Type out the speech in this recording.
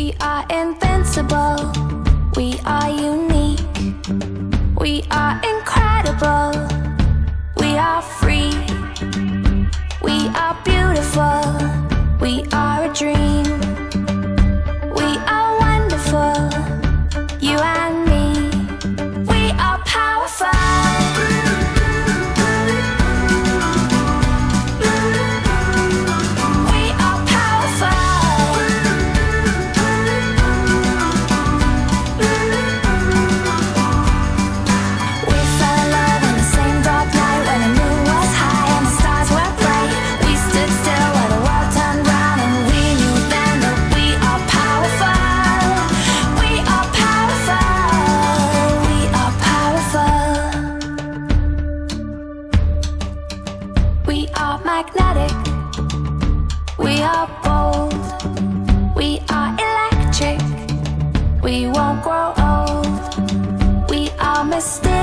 We are invincible. We are unique. are magnetic. We are bold. We are electric. We won't grow old. We are mysterious.